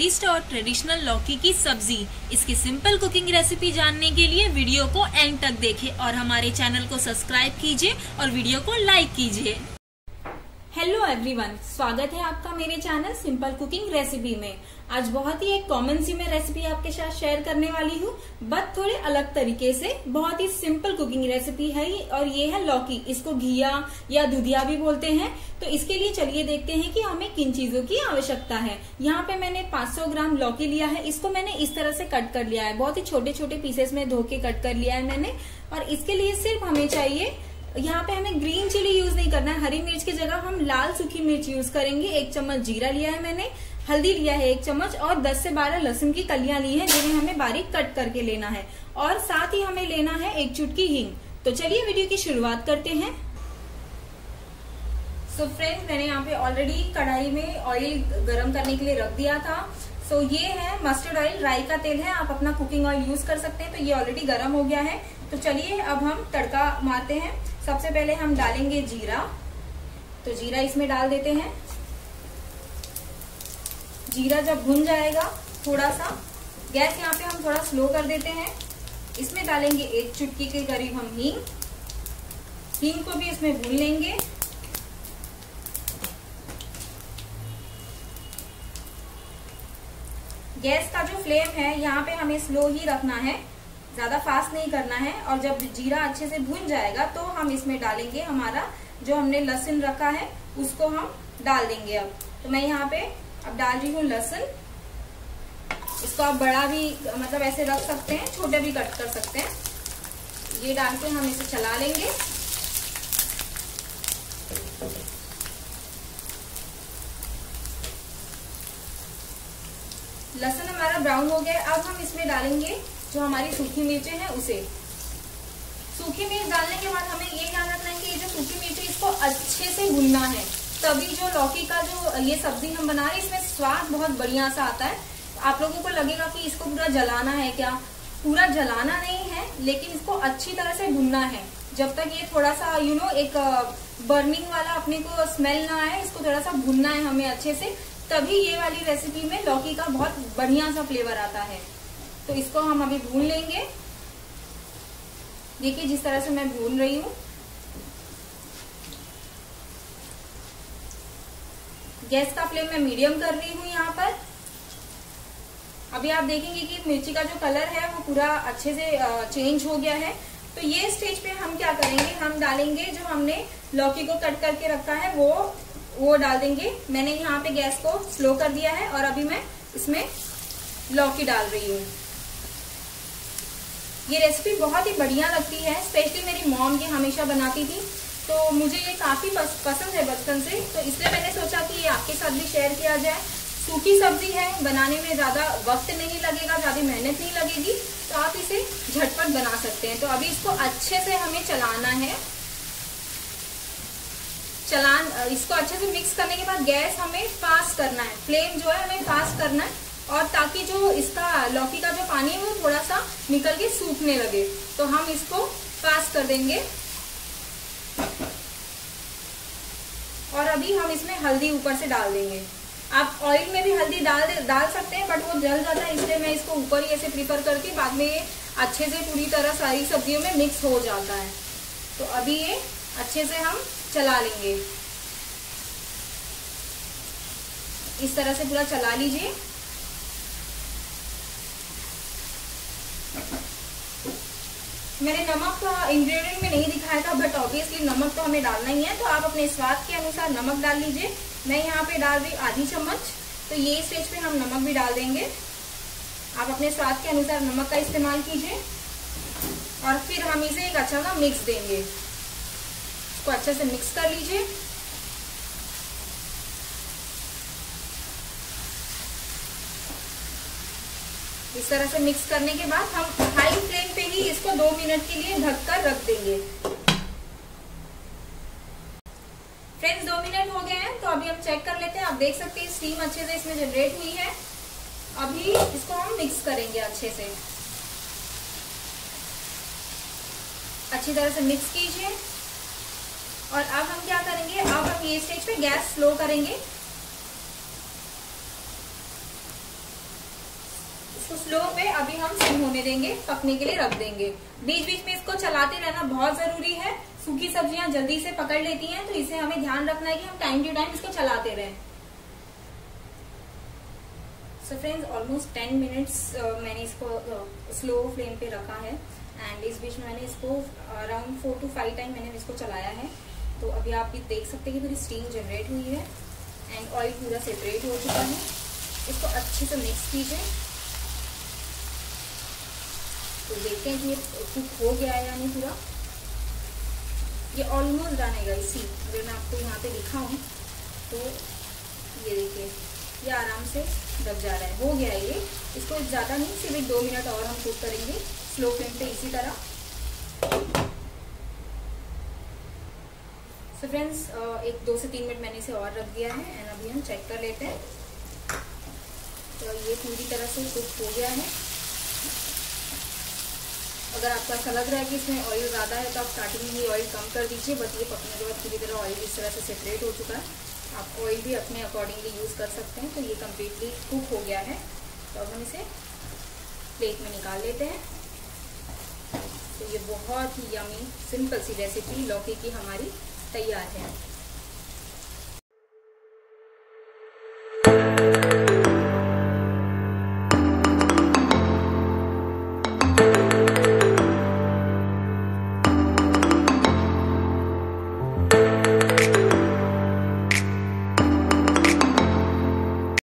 स्वादिष्ट और ट्रेडिशनल लौकी की सब्ज़ी। इसकी सिंपल कुकिंग रेसिपी जानने के लिए वीडियो को एंड तक देखें और हमारे चैनल को सब्सक्राइब कीजिए और वीडियो को लाइक कीजिए। हेलो एवरीवन स्वागत है आपका मेरे चैनल सिंपल कुकिंग रेसिपी में। आज बहुत ही एक कॉमन सी मैं रेसिपी आपके साथ शेयर करने वाली हूँ बट थोड़े अलग तरीके से। बहुत ही सिंपल कुकिंग रेसिपी है और ये है लौकी। इसको घिया या दुधिया भी बोलते हैं। तो इसके लिए चलिए देखते हैं कि हमें किन चीज़ों की आवश्यकता है। यहाँ पे मैंने 500 ग्राम लौकी लिया है। इसको मैंने इस तरह से कट कर लिया है। बहुत ही छोटे छोटे पीसेस में धो के कट कर लिया है मैंने। और इसके लिए सिर्फ़ हमें चाहिए यहाँ पे हमें ग्रीन चिली यूज़ नहीं करना है। हरी मिर्च की जगह हम लाल सूखी मिर्च यूज़ करेंगे। एक चम्मच जीरा लिया है मैंने, हल्दी लिया है एक चम्मच और 10 से 12 लहसुन की कलियाँ ली है जिन्हें हमें बारीक कट करके लेना है। और साथ ही हमें लेना है एक चुटकी हींग। तो चलिए वीडियो की शुरुआत करते हैं। सो so फ्रेंड्स मैंने यहाँ पे ऑलरेडी कढ़ाई में ऑयल गरम करने के लिए रख दिया था। सो so ये है मस्टर्ड ऑयल राई का तेल है, आप अपना कुकिंग ऑयल यूज़ कर सकते हैं। तो ये ऑलरेडी गर्म हो गया है। तो चलिए अब हम तड़का मारते हैं। सबसे पहले हम डालेंगे जीरा। तो जीरा इसमें डाल देते हैं। जीरा जब भुन जाएगा थोड़ा सा गैस यहाँ पे हम थोड़ा स्लो कर देते हैं। इसमें डालेंगे एक चुटकी के करीब हम हींग। हींग को भी इसमें भून लेंगे। गैस का जो फ्लेम है, यहाँ पे हमें स्लो ही रखना है। ज़्यादा फास्ट नहीं करना है और जब जीरा अच्छे से भून जाएगा तो हम इसमें डालेंगे हमारा जो हमने लहसुन रखा है, उसको हम डाल देंगे अब। तो मैं यहाँ पे अब डाल रही हूँ लहसुन। इसको आप बड़ा भी मतलब ऐसे रख सकते हैं, छोटे भी कट कर सकते हैं। ये डाल के हम इसे चला लेंगे। लहसुन हमारा ब्राउन हो गया अब हम इसमें डालेंगे जो हमारी सूखी मिर्चें हैं उसे। सूखी मिर्च डालने के बाद हमें ये ध्यान रखना है कि ये जो सूखी मिर्च है इसको अच्छे से भूनना है। तभी जो लौकी का जो ये सब्ज़ी हम बना रहे हैं इसमें स्वाद बहुत बढ़िया सा आता है। आप लोगों को लगेगा कि इसको पूरा जलाना है क्या? पूरा जलाना नहीं है लेकिन इसको अच्छी तरह से भूनना है। जब तक ये थोड़ा सा यू you नो know, एक बर्निंग वाला अपने को स्मेल ना आए इसको थोड़ा सा भूनना है हमें अच्छे से तभी ये वाली रेसिपी में लौकी का बहुत बढ़िया सा फ्लेवर आता है। तो इसको हम अभी भून लेंगे। देखिए जिस तरह से मैं भून रही हूँ। गैस का फ्लेम मैं मीडियम कर रही हूँ यहाँ पर। अभी आप देखेंगे कि मिर्ची का जो कलर है वो पूरा अच्छे से चेंज हो गया है। तो ये स्टेज पे हम क्या करेंगे? हम डालेंगे जो हमने लौकी को कट करके रखा है, वो वो डाल देंगे। मैंने यहाँ पे गैस को स्लो कर दिया है और अभी मैं इसमें लौकी डाल रही हूँ। ये रेसिपी बहुत ही बढ़िया लगती है स्पेशली मेरी मॉम ये हमेशा बनाती थी। तो मुझे ये काफ़ी पसंद है बचपन से। तो इसलिए मैंने सोचा कि ये आपके साथ भी शेयर किया जाए। सूखी सब्ज़ी है, बनाने में ज़्यादा वक्त नहीं लगेगा, ज़्यादा मेहनत नहीं लगेगी। तो आप इसे झटपट बना सकते हैं। तो अभी इसको अच्छे से हमें चलाना है। चलान, इसको अच्छे से मिक्स करने के बाद गैस हमें फास्ट करना है। फ्लेम जो है, हमें फास्ट करना है। और ताकि जो इसका, लौकी का जो पानी है वो थोड़ा सा निकल के सूखने लगे। तो हम इसको पास कर देंगे। और अभी हम इसमें हल्दी ऊपर से डाल देंगे। आप ऑयल में भी हल्दी डाल डाल सकते हैं बट वो जल जाता है, इसलिए मैं इसको ऊपर ही ऐसे प्रीफर करके बाद में ये अच्छे से पूरी तरह सारी सब्जियों में मिक्स हो जाता है। तो अभी ये अच्छे से हम चला लेंगे। इस तरह से पूरा चला लीजिए। मैंने नमक इंग्रेडिएंट में नहीं दिखाया था बट ऑब्वियसली नमक तो हमें डालना ही है तो आप अपने स्वाद के अनुसार नमक डाल लीजिए। मैं यहाँ पे डाल रही आधी चम्मच तो ये स्टेज पे हम नमक भी डाल देंगे। आप अपने स्वाद के अनुसार नमक का इस्तेमाल कीजिए, और फिर हम इसे एक अच्छा सा मिक्स देंगे। इसको अच्छे से मिक्स कर लीजिए। इस तरह से मिक्स करने के बाद हम हाई फ्लेम पे ही इसको दो मिनट के लिए ढककर रख देंगे। फ्रेंड्स दो मिनट हो गए हैं तो अभी हम चेक कर लेते हैं। आप देख सकते हैं स्टीम अच्छे से इसमें जनरेट हुई है। अभी इसको हम मिक्स करेंगे अच्छे से। अच्छी तरह से मिक्स कीजिए। और अब हम क्या करेंगे? अब हम ये स्टेज पे गैस स्लो करेंगे। इसको स्लो पे अभी हम सिम होने देंगे पकने के लिए रख देंगे। बीच बीच में इसको चलाते रहना बहुत ज़रूरी है। सूखी सब्ज़ियाँ जल्दी से पकड़ लेती हैं तो इसे हमें ध्यान रखना है कि हम टाइम टू टाइम इसको चलाते रहें। So friends almost ten minutes मैंने इसको स्लो uh, फ्लेम पे रखा है। एंड इस बीच में मैंने इसको around four to five time मैंने इसको चलाया है। तो अभी आप ये देख सकते हैं कि पूरी स्टीम जनरेट हुई है। एंड ऑयल पूरा सेपरेट हो चुका है। इसको अच्छे से मिक्स कीजिए। तो देखते हैं कि ये कुक हो गया है या नहीं पूरा। ये ऑलमोस्ट डन है गाइस सी अगर मैं आपको यहाँ पे दिखाऊँ तो ये देखिए, ये आराम से दब जा रहा है। हो गया है ये। इसको ज़्यादा नहीं, सिर्फ़ एक दो मिनट और हम कुक करेंगे स्लो फ्लेम पे इसी तरह। सो so फ्रेंड्स एक दो से तीन मिनट मैंने इसे और रख दिया है एंड अभी हम चेक कर लेते हैं। तो ये पूरी तरह से कुक हो गया है। अगर आपको ऐसा लग रहा है कि इसमें ऑयल ज़्यादा है तो आप स्टार्टिंग में ही ऑयल कम कर दीजिए बट ये पकने के बाद पूरी तरह ऑयल इस तरह से सेपरेट हो चुका है। आप ऑयल भी अपने अकॉर्डिंगली यूज़ कर सकते हैं। तो ये कम्प्लीटली कुक हो गया है। तो अब हम इसे प्लेट में निकाल लेते हैं। तो ये बहुत ही यमी सिंपल सी रेसिपी लौकी की हमारी तैयार है।